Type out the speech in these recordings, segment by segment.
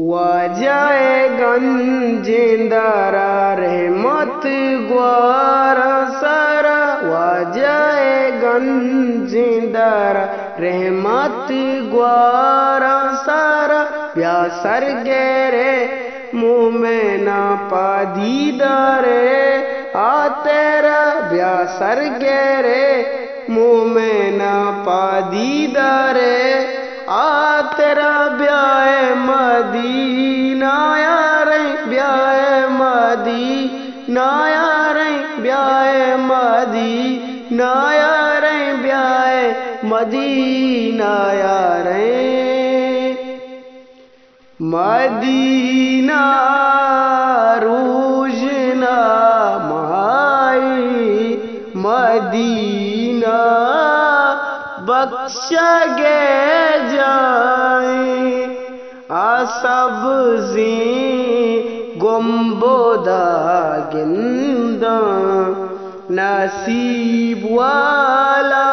वजाए गंजेंदारा रहमत ग्वारा सारा। वजाए गंजेंदारा रहमत ग्वारा सारा। प्यासर गेरे मुँह में ना पादीदारे आ तेरा ब्यासर गेरे मुँह में ना पादीदारे आ तेरा ब्याह मदीना यार ब्याह मदीना यार ब्याह मदीना यार ब्याह मदीना यार मदीना माई मदीना बख्श गे जाए। आ सब्ज़ी गुम्बोदा गिंदा। नसीब वाला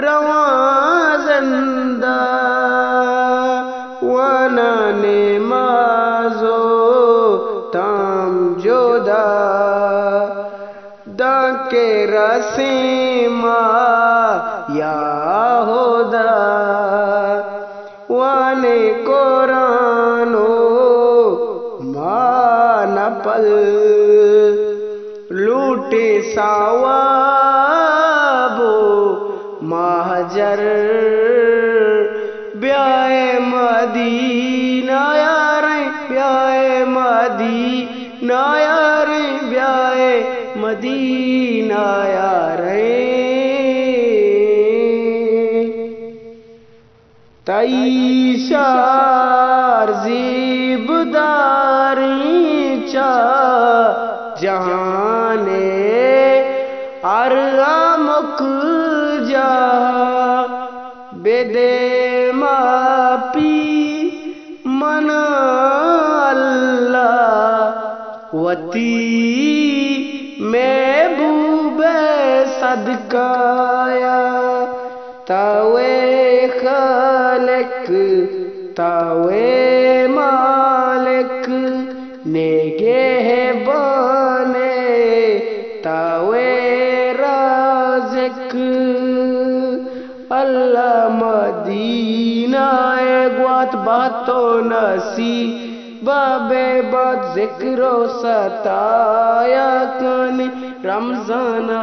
रवा ज़िंदा। wana nemazo tam joda danke rasima ya hoda wane korano manapal लूटे सावाबो महाजर ब्याह मदीना यार ब्याह मदीना यार ब्याह मदीना यार। तईशार जीबदारी चा जहाने अरगा मुक जा बेदे मापी मन अल्लाह वती महबूब सदकाया तवे खलक तवे मालिक, नेगे है बने, तवे राजक। अल्लाह मदीना ग्वात बातो नसी बाबे बद जिक्रो सताया कन, रमजाना